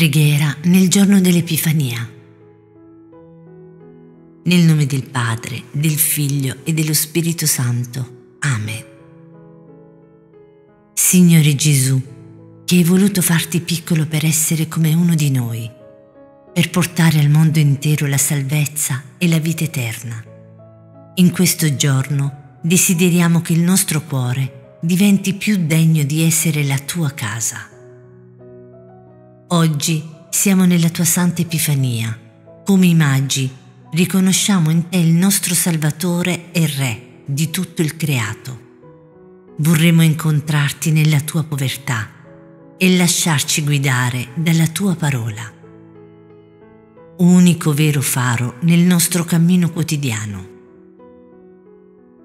Preghiera nel giorno dell'Epifania. Nel nome del Padre, del Figlio e dello Spirito Santo. Amen. Signore Gesù, che hai voluto farti piccolo per essere come uno di noi, per portare al mondo intero la salvezza e la vita eterna. In questo giorno desideriamo che il nostro cuore diventi più degno di essere la tua casa. Oggi siamo nella tua santa Epifania. Come i magi riconosciamo in te il nostro Salvatore e Re di tutto il creato. Vorremmo incontrarti nella tua povertà e lasciarci guidare dalla tua parola. Unico vero faro nel nostro cammino quotidiano.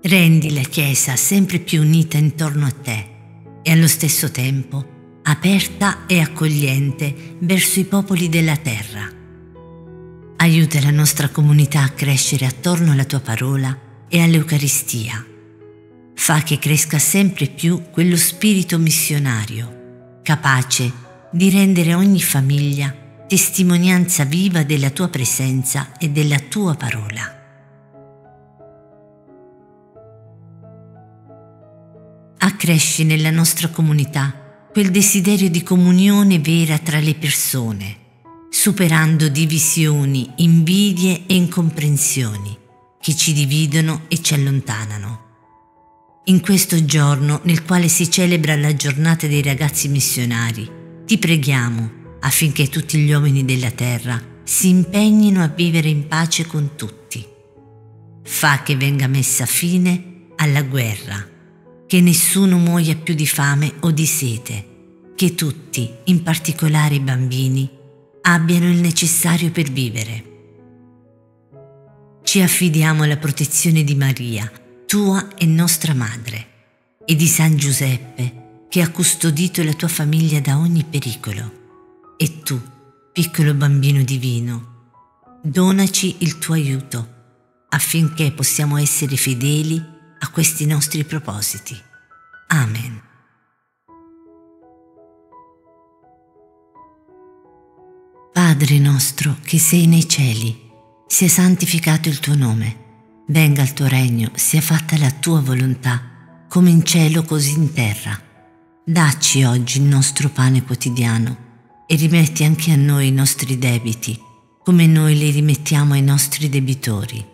Rendi la Chiesa sempre più unita intorno a te e allo stesso tempo aperta e accogliente verso i popoli della terra. Aiuta la nostra comunità a crescere attorno alla tua parola e all'Eucaristia. Fa che cresca sempre più quello spirito missionario, capace di rendere ogni famiglia testimonianza viva della tua presenza e della tua parola. Accresci nella nostra comunità quel desiderio di comunione vera tra le persone, superando divisioni, invidie e incomprensioni che ci dividono e ci allontanano. In questo giorno nel quale si celebra la giornata dei ragazzi missionari, ti preghiamo affinché tutti gli uomini della terra si impegnino a vivere in pace con tutti. Fa che venga messa fine alla guerra che nessuno muoia più di fame o di sete, che tutti, in particolare i bambini, abbiano il necessario per vivere. Ci affidiamo alla protezione di Maria, tua e nostra madre, e di San Giuseppe, che ha custodito la tua famiglia da ogni pericolo. E tu, piccolo bambino divino, donaci il tuo aiuto affinché possiamo essere fedeli a questi nostri propositi. Amen. Padre nostro che sei nei cieli, sia santificato il tuo nome, venga il tuo regno, sia fatta la tua volontà, come in cielo così in terra. Dacci oggi il nostro pane quotidiano e rimetti anche a noi i nostri debiti, come noi li rimettiamo ai nostri debitori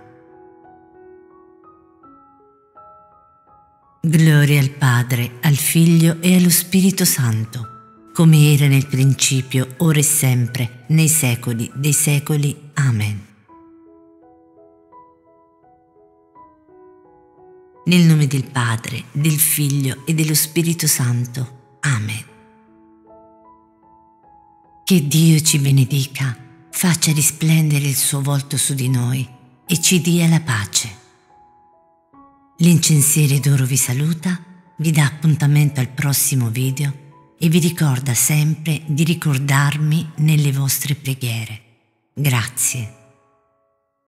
Gloria al Padre, al Figlio e allo Spirito Santo, come era nel principio, ora e sempre, nei secoli dei secoli. Amen. Nel nome del Padre, del Figlio e dello Spirito Santo. Amen. Che Dio ci benedica, faccia risplendere il suo volto su di noi e ci dia la pace. L'incensiere d'oro vi saluta, vi dà appuntamento al prossimo video e vi ricorda sempre di ricordarmi nelle vostre preghiere. Grazie.